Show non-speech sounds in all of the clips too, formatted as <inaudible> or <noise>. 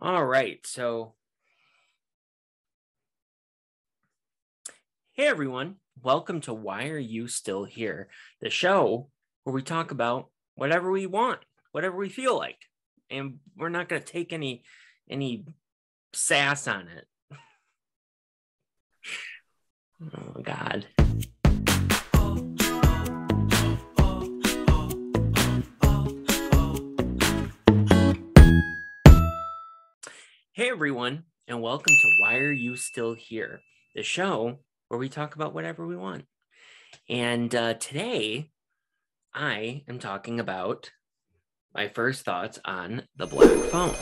All right. So, hey everyone, welcome to Why Are You Still Here? The show where we talk about whatever we want, whatever we feel like. And we're not going to take any any sass on it. <laughs> oh god. Hey everyone, and welcome to Why Are You Still Here? The show where we talk about whatever we want. And uh, today, I am talking about my first thoughts on the Black Phone.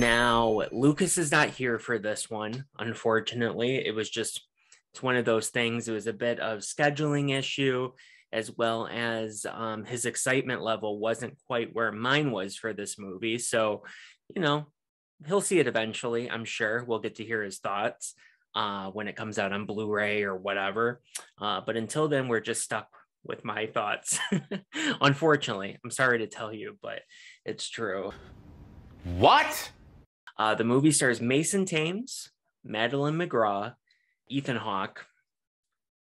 Now, Lucas is not here for this one, unfortunately. It was just, it's one of those things. It was a bit of scheduling issue, as well as um, his excitement level wasn't quite where mine was for this movie. So, you know, he'll see it eventually. I'm sure we'll get to hear his thoughts uh, when it comes out on Blu-ray or whatever. Uh, but until then, we're just stuck with my thoughts. <laughs> Unfortunately, I'm sorry to tell you, but it's true. What? Uh, the movie stars Mason Thames, Madeline McGraw, Ethan Hawke,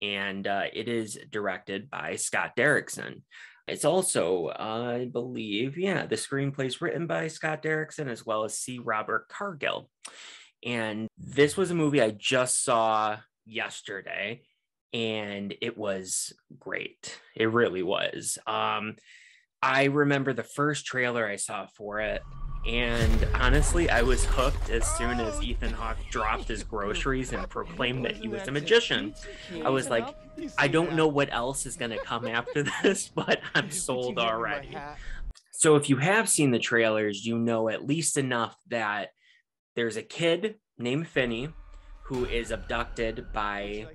and uh, it is directed by Scott Derrickson. It's also, I believe, yeah, the screenplay is written by Scott Derrickson as well as C. Robert Cargill. And this was a movie I just saw yesterday, and it was great. It really was. Um, I remember the first trailer I saw for it, and honestly, I was hooked as soon as Ethan Hawke dropped his groceries and proclaimed that he was a magician. I was like, I don't know what else is going to come after <laughs> this, but I'm sold already. So if you have seen the trailers, you know at least enough that there's a kid named Finney who is abducted by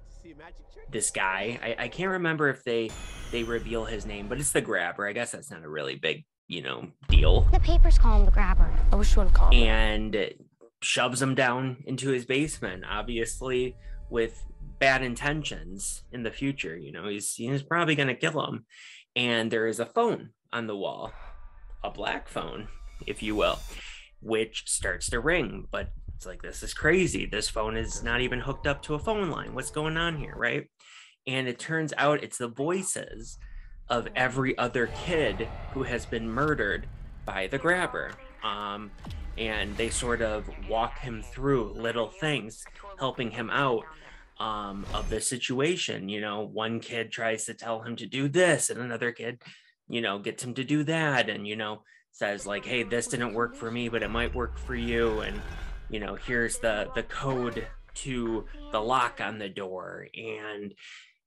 this guy. I, I can't remember if they they reveal his name, but it's the grabber. I guess that's not a really big you know, deal. The papers call him the grabber. I wish you wouldn't call him. And shoves him down into his basement, obviously with bad intentions in the future. You know, he's he's probably gonna kill him. And there is a phone on the wall, a black phone, if you will, which starts to ring. But it's like this is crazy. This phone is not even hooked up to a phone line. What's going on here, right? And it turns out it's the voices of every other kid who has been murdered by the grabber. Um, and they sort of walk him through little things, helping him out um, of the situation. You know, one kid tries to tell him to do this, and another kid, you know, gets him to do that, and you know, says like, "Hey, this didn't work for me, but it might work for you," and you know, here's the the code to the lock on the door, and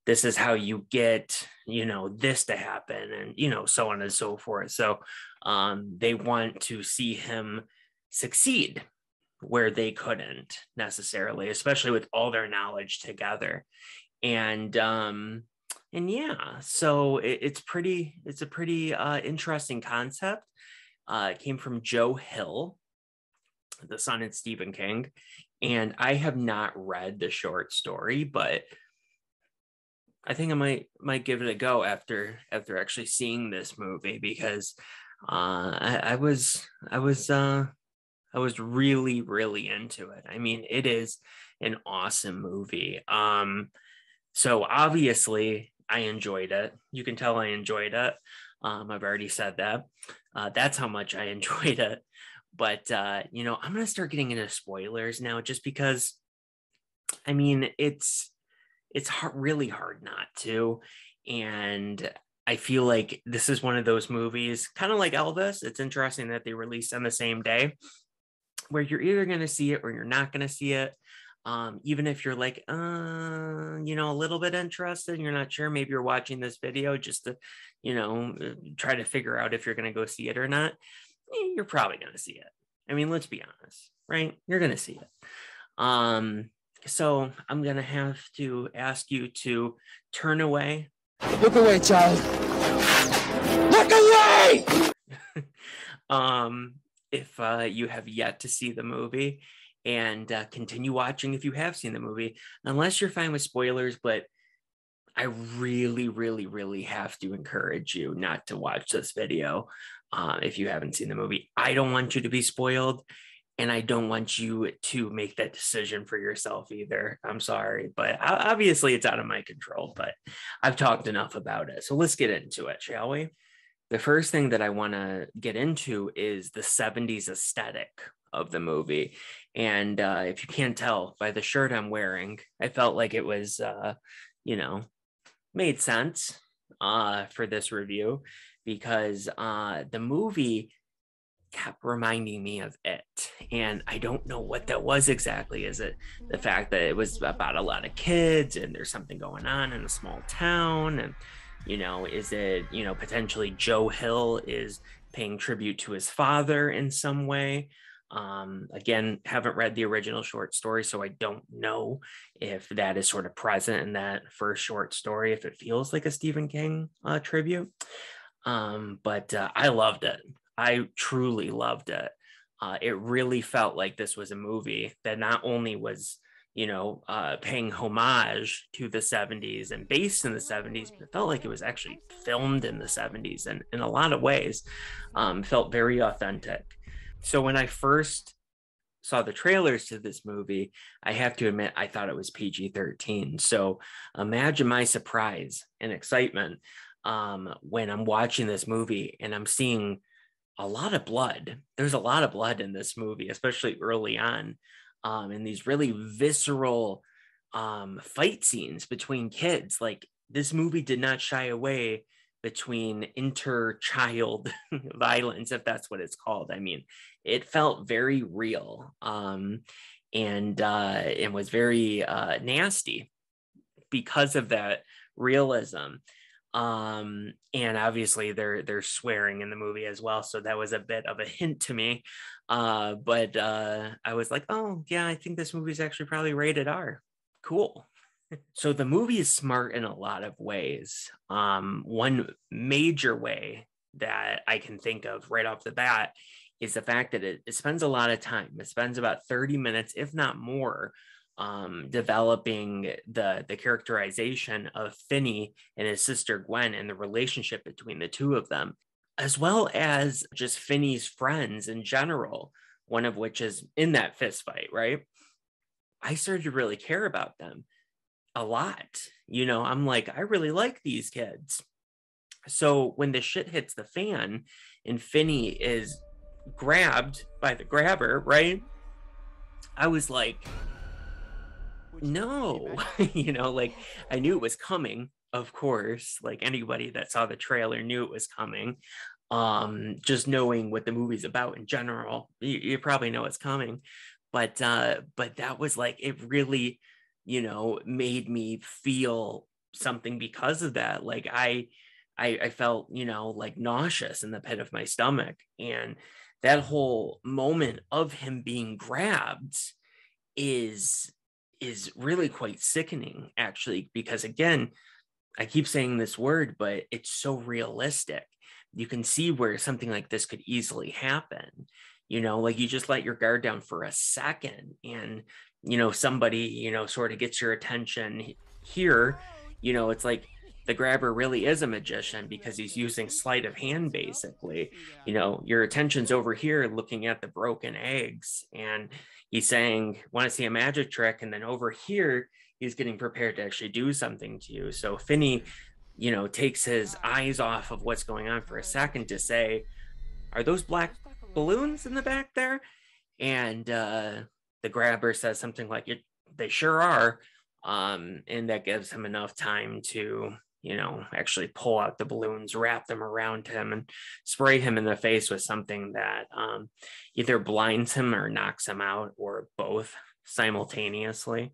this is how you get you know this to happen and you know so on and so forth. So um, they want to see him succeed where they couldn't necessarily especially with all their knowledge together. And um and yeah so it, it's pretty it's a pretty uh interesting concept. Uh it came from joe hill the son of stephen king. And i have not read the short story but I think I might might give it a go after after actually seeing this movie because uh, I, I was I was uh, I was really really into it. I mean, it is an awesome movie. Um, so obviously I enjoyed it. You can tell I enjoyed it. Um, I've already said that. Uh, that's how much I <laughs> enjoyed it. But uh, you know, I'm gonna start getting into spoilers now, just because. I mean, it's it's hard, really hard not to. And I feel like this is one of those movies, kind of like Elvis. It's interesting that they released on the same day, where you're either going to see it or you're not going to see it. Um, even if you're like, uh, you know, a little bit interested, you're not sure, maybe you're watching this video just to, you know, try to figure out if you're going to go see it or not. Eh, you're probably going to see it. I mean, let's be honest, right? You're going to see it. Um, so I'm going to have to ask you to turn away. Look away, child. Look away! <laughs> um, if uh, you have yet to see the movie, and uh, continue watching if you have seen the movie, unless you're fine with spoilers. But I really, really, really have to encourage you not to watch this video. uh, if you haven't seen the movie. I don't want you to be spoiled and I don't want you to make that decision for yourself either. I'm sorry, but obviously it's out of my control, but I've talked enough about it. So let's get into it, shall we? The first thing that I want to get into is the 70s aesthetic of the movie. And uh, if you can't tell by the shirt I'm wearing, I felt like it was, uh, you know, made sense uh, for this review because uh, the movie kept reminding me of it. And I don't know what that was exactly. Is it the fact that it was about a lot of kids and there's something going on in a small town? And, you know, is it, you know, potentially Joe Hill is paying tribute to his father in some way? Um, again, haven't read the original short story, so I don't know if that is sort of present in that first short story, if it feels like a Stephen King uh, tribute. Um, but uh, I loved it. I truly loved it. Uh, it really felt like this was a movie that not only was, you know, uh, paying homage to the 70s and based in the 70s, but it felt like it was actually filmed in the 70s and in a lot of ways um, felt very authentic. So when I first saw the trailers to this movie, I have to admit I thought it was PG 13. So imagine my surprise and excitement um, when I'm watching this movie and I'm seeing a lot of blood. There's a lot of blood in this movie, especially early on, um, these really visceral um, fight scenes between kids. Like this movie did not shy away between inter-child <laughs> violence, if that's what it's called. I mean, it felt very real um, and uh, and was very uh, nasty because of that realism um and obviously they're they're swearing in the movie as well. So that was a bit of a <laughs> hint to me. Uh but uh i was like oh yeah i think this movie is actually probably rated r. Cool. <laughs> So the movie is smart in a lot of ways. Um one major way that i can think of right off the bat is the fact that it, it spends a lot of time. It spends about 30 minutes if not more um, developing the the characterization of Finney and his sister Gwen and the relationship between the two of them, as well as just Finney's friends in general. One of which is in that fist fight, right? I started to really care about them a lot. You know, I'm like, I really like these kids. So when the shit hits the fan and Finney is grabbed by the grabber, right? I was like, no <laughs> you know like i knew it was coming of course like anybody that saw the trailer knew it was coming. Um just knowing what the movie's about in general you, you probably know it's coming. But uh but that was like it really you know made me feel something because of that. Like i I, I felt, you know, like nauseous in the pit of my stomach. And that whole moment of him being grabbed is is really quite sickening, actually, because again, I keep saying this word, but it's so realistic. You can see where something like this could easily happen. You know, like you just let your guard down for a second and, you know, somebody, you know, sort of gets your attention here. You know, it's like the grabber really is a magician because he's using sleight of hand basically. You know your attention's over here looking at the broken eggs and he's saying want to see a magic trick? And then over here he's getting prepared to actually do something to you. So finney you know takes his eyes off of what's going on for a second to say are those black balloons in the back there? And uh the grabber says something like they sure are. Um and that gives him enough time to you know, actually pull out the balloons, wrap them around him, and spray him in the face with something that um, either blinds him or knocks him out, or both simultaneously.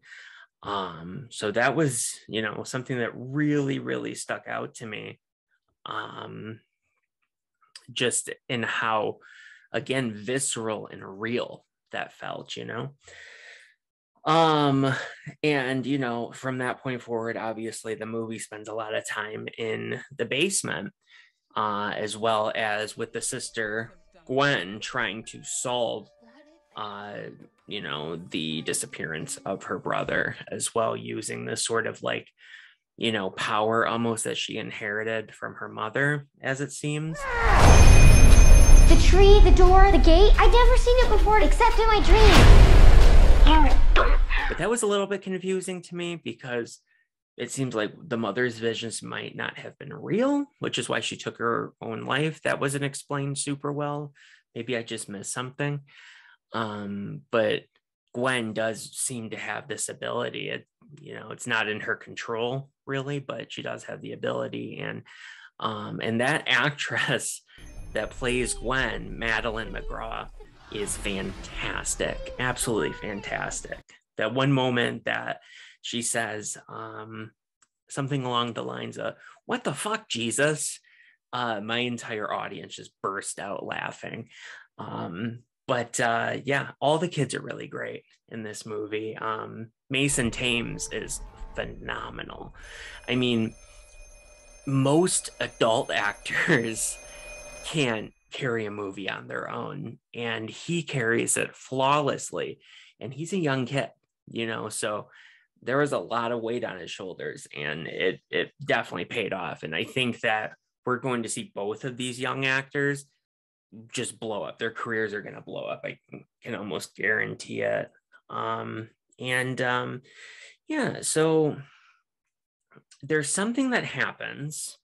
Um, so that was, you know, something that really, really stuck out to me. Um, just in how, again, visceral and real that felt, you know um and you know from that point forward obviously the movie spends a lot of time in the basement uh as well as with the sister gwen trying to solve uh you know the disappearance of her brother as well using this sort of like you know power almost that she inherited from her mother as it seems The tree, the door, the gate. I'd never seen it before except in my dreams. But that was a little bit confusing to me because it seems like the mother's visions might not have been real, which is why she took her own life. That wasn't explained super well. Maybe I just missed something. Um, but Gwen does seem to have this ability. It, you know, it's not in her control really, but she does have the ability. And um, and that actress that plays Gwen, Madeline McGraw, is fantastic. Absolutely fantastic. That one moment that she says um, something along the lines of, What the fuck, Jesus? Uh, my entire audience just burst out laughing. Um, but uh, yeah, all the kids are really great in this movie. Um, Mason Thames is phenomenal. I mean, most adult <laughs> actors can't carry a movie on their own, and he carries it flawlessly. And he's a young kid, you know, so there was a lot of weight on his shoulders, and it it definitely paid off. And I think that we're going to see both of these young actors just blow up. Their careers are going to blow up. I can almost guarantee it. Um, and um, yeah, so there's something that happens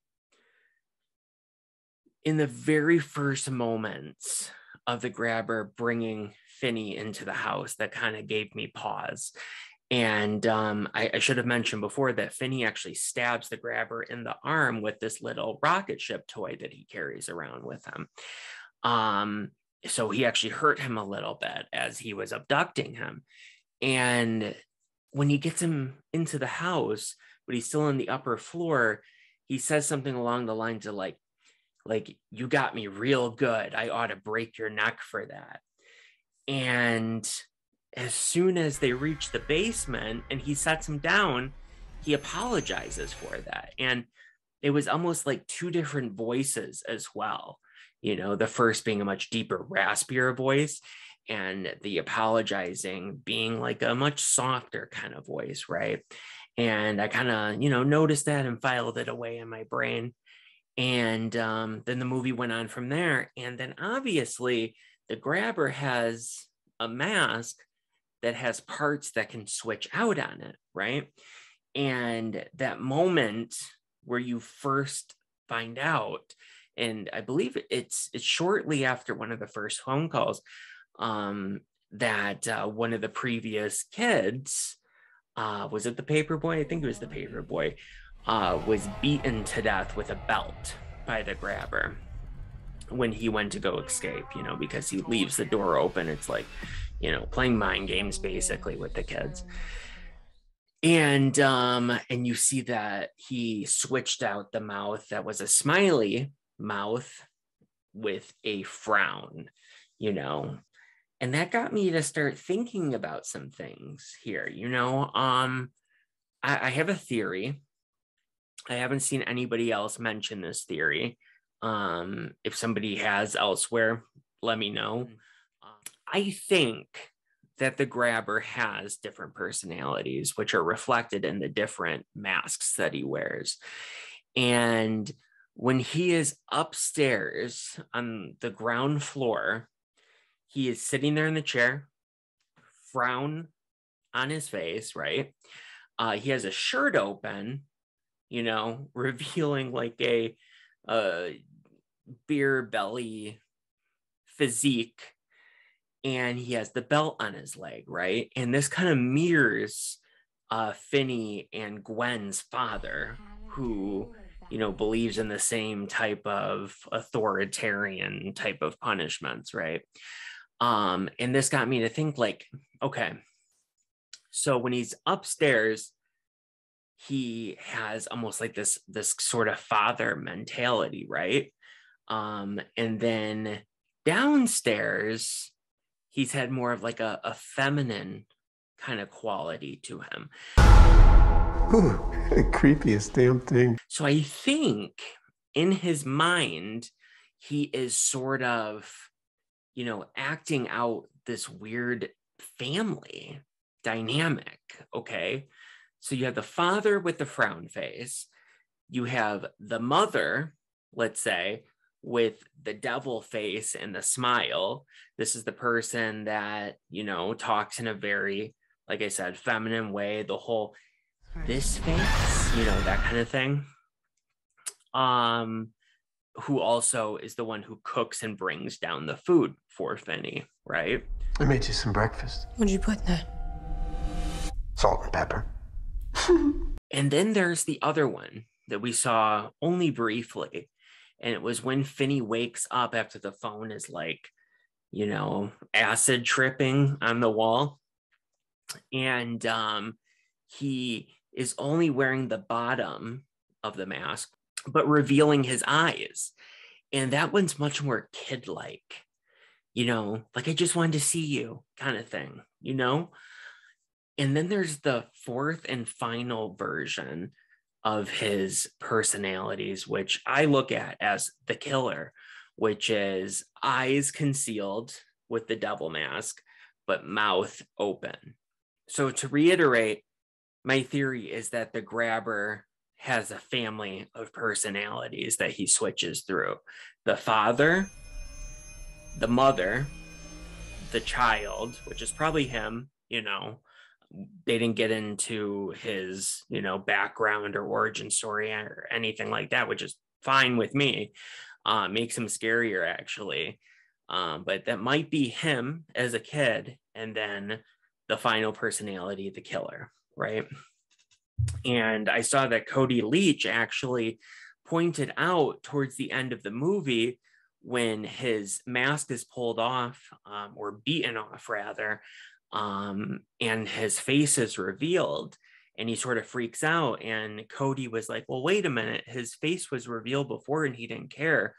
in the very first moments of the grabber bringing Finney into the house that kind of gave me pause. And um, I, I, should have mentioned before that Finney actually stabs the grabber in the arm with this little rocket ship toy that he carries around with him. Um, so he actually hurt him a little bit as he was abducting him. And when he gets him into the house, but he's still on the upper floor, he says something along the lines of like, like, you got me real good. I ought to break your neck for that. And as soon as they reach the basement and he sets him down, he apologizes for that. And it was almost like two different voices as well you know, the first being a much deeper, raspier voice, and the apologizing being like a much softer kind of voice, right? And I kind of, you know, noticed that and filed it away in my brain. And um, then the movie went on from there. And then obviously, the grabber has a mask that has parts that can switch out on it, right? And that moment where you first find out and I believe it's it's shortly after one of the first phone calls um, that uh, one of the previous kids uh, was it the paper boy? I think it was the paper boy uh, was beaten to death with a belt by the grabber when he went to go escape. You know, because he leaves the door open. It's like you know playing mind games basically with the kids and um and you see that he switched out the mouth that was a smiley mouth with a frown, you know. And that got me to start thinking about some things here, you know. Um, I, I have a theory. I haven't seen anybody else mention this theory. Um, if somebody has elsewhere, let me know. Mm. I think that the grabber has different personalities, which are reflected in the different masks that he wears. And when he is upstairs on the ground floor, he is sitting there in the chair, frown on his face, right? Uh, he has a shirt open, you know, <laughs> revealing like a, a beer belly physique. And he has the belt on his leg, right? And this kind of mirrors uh, Finney and Gwen's father, who you know believes in the same type of authoritarian type of punishments right um and this got me to think like okay so when he's upstairs he has almost like this this sort of father mentality right um and then downstairs he's had more of like a, a feminine kind of quality to him Ooh, <laughs> creepiest damn thing. So I think in his mind, he is sort of, you know, acting out this weird family dynamic. Okay. So you have the father with the frown face, you have the mother, let's say, with the devil face and the smile. This is the person that, you know, talks in a very, like I said, feminine way, the whole this face, you know, that kind of thing. Um, who also is the one who cooks and brings down the food for Finney, right? I made you some breakfast. What'd you put in that? Salt and pepper. <laughs> And then there's the other one that we saw only briefly. And it was when Finney wakes up after the phone is like, you know, acid tripping on the wall. And um, he is only wearing the bottom of the mask, but revealing his eyes. And that one's much more kid like, you know, like I just wanted to see you kind of thing, you know? And then there's the fourth and final version of his personalities, which I look at as the killer, which is eyes concealed with the devil mask, but mouth open. So, to reiterate, my theory is that the grabber has a family of personalities that he switches through the father, the mother, the child, which is probably him, you know, they didn't get into his you know background or origin story or anything like that which is fine with me. Uh, makes him scarier actually. Um, but that might be him as a kid and then the final personality the killer right? And i saw that cody leach actually pointed out towards the end of the movie when his mask is pulled off um, or beaten off rather um, and his face is revealed and he sort of freaks out and cody was like well wait a minute his face was revealed before and he didn't care.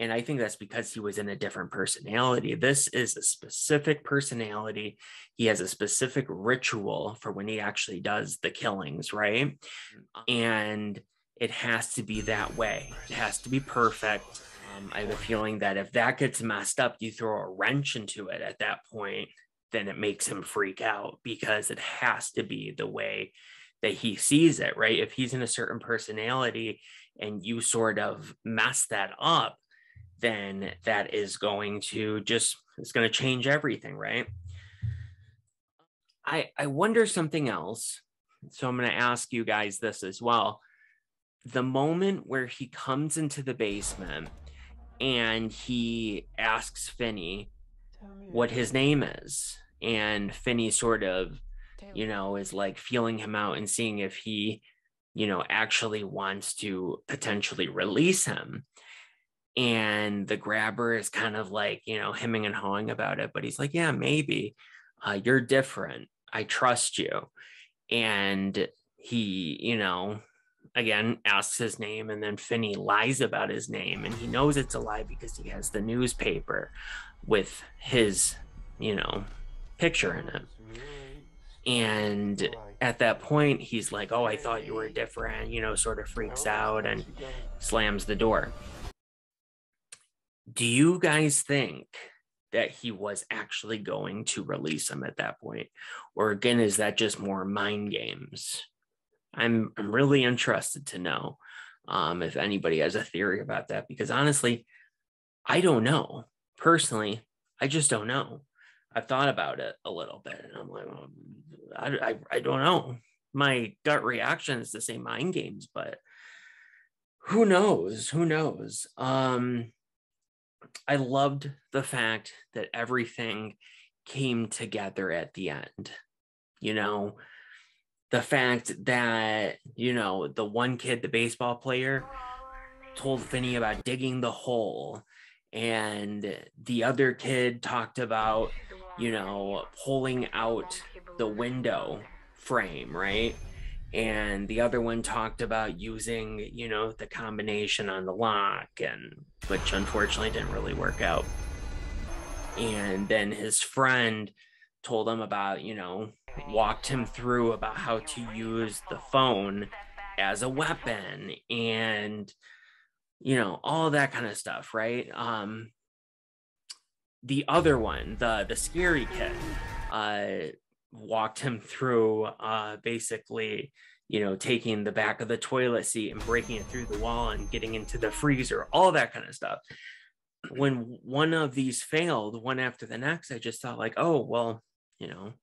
And i think that's because he was in a different personality. This is a specific personality. He has a specific ritual for when he actually does the killings right? And it has to be that way. It has to be perfect. Um, i have a feeling that if that gets messed up you throw a wrench into it at that point then it makes him freak out because it has to be the way that he sees it, right? If he's in a certain personality and you sort of mess that up, then that is going to just it's going to change everything, right? I I wonder something else. So I'm going to ask you guys this as well. The moment where he comes into the basement and he asks Finney what his name is and Finney sort of, you know, is like feeling him out and seeing if he, you know, actually wants to potentially release him. And the grabber is kind of like, you know, hemming and hawing about it, but he's like, yeah, maybe. Uh, you're different. I trust you. And he, you know, again asks his name and then Finney lies about his name and he knows it's a lie because he has the newspaper with his, you know, picture in it. And at that point, he's like, Oh, I thought you were different, you know, sort of freaks out and slams the door. Do you guys think that he was actually going to release him at that point? Or again, is that just more mind games? I'm, I'm really interested to know um, if anybody has a theory about that because honestly, I don't know. Personally, I just don't know. I've thought about it a little bit, and I'm like, well, I, I, I don't know. My gut reaction is to say mind games, but who knows? Who knows? Um, I loved the fact that everything came together at the end. You know, the fact that you know the one kid, the baseball player, told Finney about digging the hole and the other kid talked about you know, pulling out the window frame, right? And the other one talked about using, you know, the combination on the lock, and which unfortunately didn't really work out. And then his friend told him about, you know, walked him through about how to use the phone as a weapon and you know all that kind of stuff right um the other one, the the scary kid, uh, walked him through uh, basically, you know, taking the back of the toilet seat and breaking it through the wall and getting into the freezer, all that kind of stuff. When one of these failed, one after the next, I just thought, like, oh, well, you know,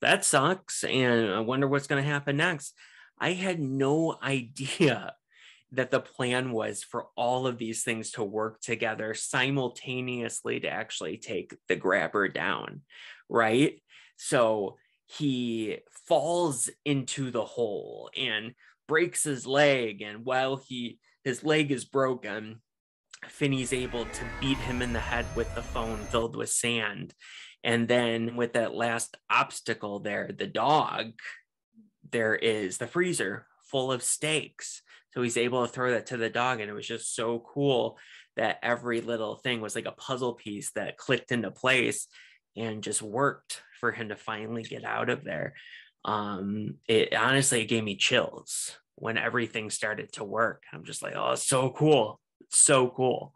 that sucks. And I wonder what's going to happen next. I had no <laughs> idea that the plan was for all of these things to work together simultaneously to actually take the grabber down, right? So he falls into the hole and breaks his leg and while he his leg is broken Finney's able to beat him in the head with the phone filled with sand and then with that last obstacle there the dog there is the freezer full of steaks so he's able to throw that to the dog and it was just so cool that every little thing was like a puzzle piece that clicked into place and just worked for him to finally get out of there. Um, it honestly it gave me chills when everything started to work. I'm just like, oh, so cool. So cool.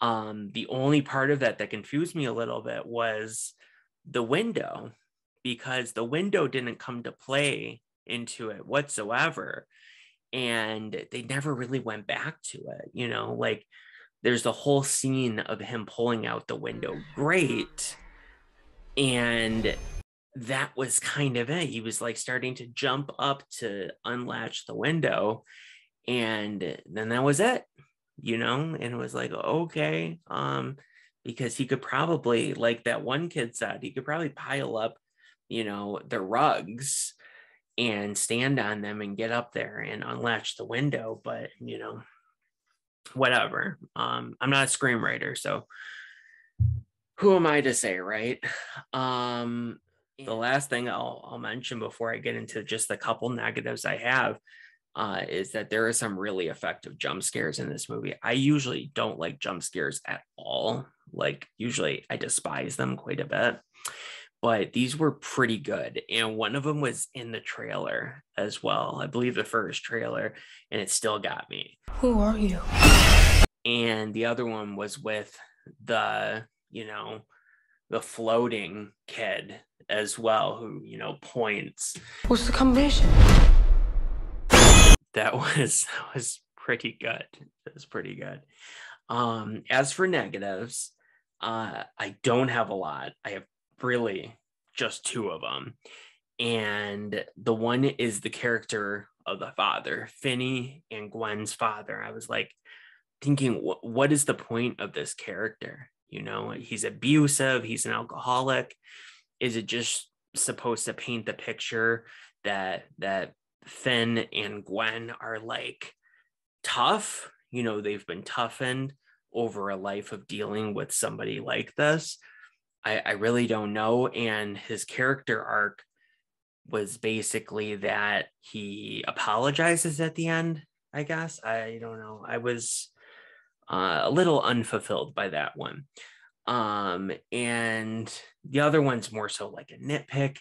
Um, the only part of that that confused me a little bit was the window because the window didn't come to play into it whatsoever. And they never really went back to it, you know, like there's the whole scene of him pulling out the window. Great and that was kind of it. He was like starting to jump up to unlatch the window. And then that was it, you know, and it was like, okay. Um, because he could probably, like that one kid said, he could probably pile up, you know, the rugs and stand on them and get up there and unlatch the window. But, you know, whatever. Um, I'm not a screenwriter, so who am I to say, right? Um, the last thing I'll, I'll mention before I get into just the couple negatives I have uh, is that there are some really effective jump scares in this movie. I usually don't like jump scares at all. Like, usually I despise them quite a bit, but these were pretty good. And one of them was in the trailer as well. I believe the first trailer, and it still got me. Who are you? And the other one was with the you know, the floating kid as well, who, you know, points. What's the combination? That <laughs> was that was pretty good. That was pretty good. Um, as for negatives, uh, I don't have a lot. I have really just two of them. And the one is the character of the father, Finney and Gwen's father. I was like thinking, what is the point of this character? you know he's abusive he's an alcoholic is it just supposed to paint the picture that that finn and gwen are like tough you know they've been toughened over a life of dealing with somebody like this i i really don't know and his character arc was basically that he apologizes at the end i guess i don't know i was uh, a little unfulfilled by that one. Um, and the other one's more so like a nitpick.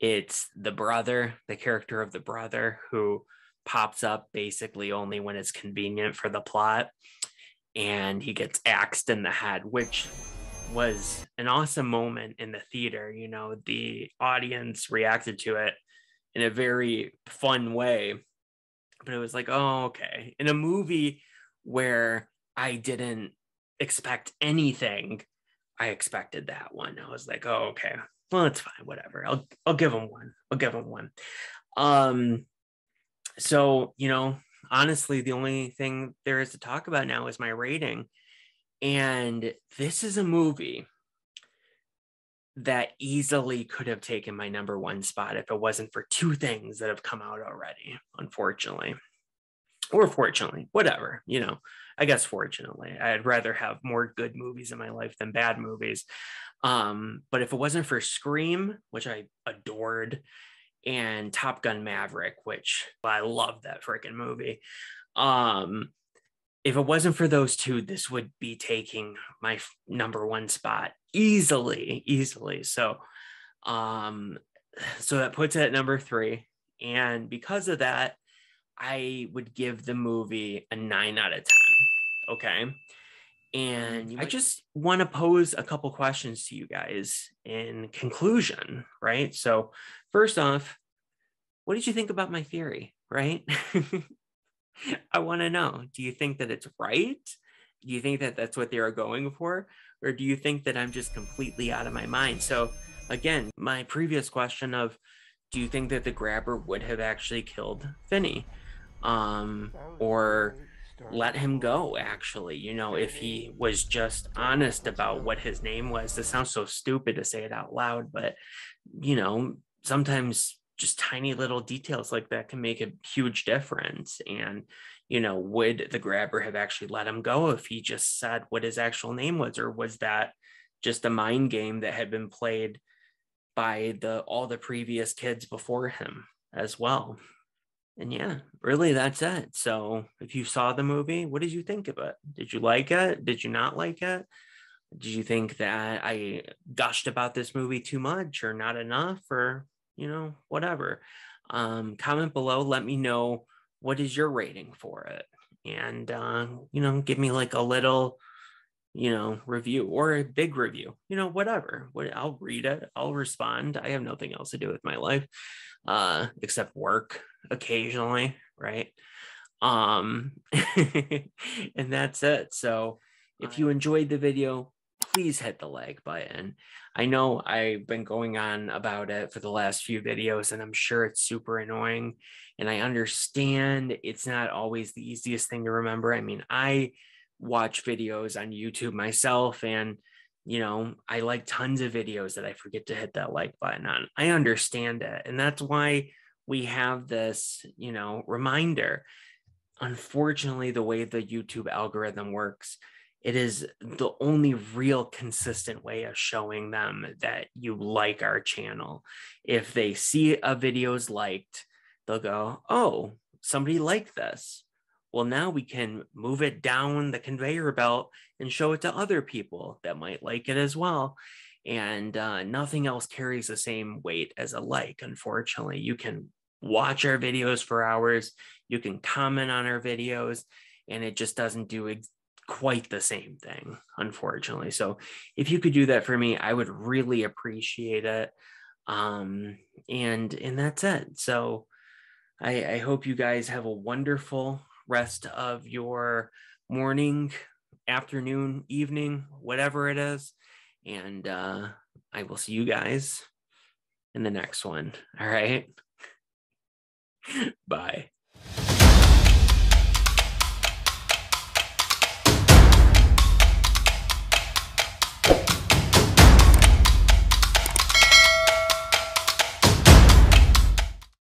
It's the brother, the character of the brother who pops up basically only when it's convenient for the plot. And he gets axed in the head, which was an awesome moment in the theater. You know, the audience reacted to it in a very fun way. But it was like, oh, okay. In a movie where I didn't expect anything, I expected that one. I was like, oh, okay, well, it's fine, whatever. I'll I'll give him one. I'll give him one. Um, so you know, honestly, the only thing there is to talk about now is my rating, and this is a movie that easily could have taken my number one spot if it wasn't for two things that have come out already, unfortunately or fortunately, whatever, you know, I guess fortunately, I'd rather have more good movies in my life than bad movies. Um, but if it wasn't for Scream, which I adored, and Top Gun Maverick, which I love that freaking movie. Um, if it wasn't for those two, this would be taking my f- number one spot easily, easily. So, um, so that puts it at number three. And because of that, I would give the movie a nine out of 10. Okay. And I just want to pose a couple questions to you guys in conclusion, right? So, first off, what did you think about my theory? right? <laughs> <laughs> I want to know do you think that it's right? Do you think that that's what they are going for? Or do you think that I'm just completely out of my mind? So, again, my previous question of do you think that the grabber would have actually killed Finney? Um, or let him go actually you know if he was just honest about what his name was this sounds so stupid to say it out loud but you know sometimes just tiny little details like that can make a huge difference and you know would the grabber have actually let him go if he just said what his actual name was or was that just a mind game that had been played by the all the previous kids before him as well and yeah, really that's it. So if you saw the movie, what did you think of it? Did you like it? Did you not like it? Did you think that I gushed about this movie too much or not enough or, you know, whatever? Um, comment below, let me know what is your rating for it. And, uh, you know, give me like a little, you know, review or a big review, you know, whatever. What I'll read it, I'll respond. I have nothing else to do with my life uh, except work occasionally, right? Um, <laughs> and that's it. So if you enjoyed the video, please hit the like button. I know I've been going on about it for the last few videos, and I'm sure it's super annoying. And I understand it's not always the easiest thing to remember. I mean, I watch videos on YouTube myself, and you know, I like tons of videos that I forget to hit that like button on. I understand it. And that's why we have this, you know, reminder. Unfortunately, the way the YouTube algorithm works, it is the only real consistent way of showing them that you like our channel. If they see a video is liked, they'll go, oh, somebody liked this well, now we can move it down the conveyor belt and show it to other people that might like it as well. And uh, nothing else carries the same weight as a like, unfortunately. You can watch our videos for hours, you can comment on our videos, and it just doesn't do ex- quite the same thing, unfortunately. So if you could do that for me, I would really appreciate it. Um, and and that's it. So I, I hope you guys have a wonderful rest of your morning, afternoon, evening, whatever it is. And uh, I will see you guys in the next one. All right. <laughs> Bye.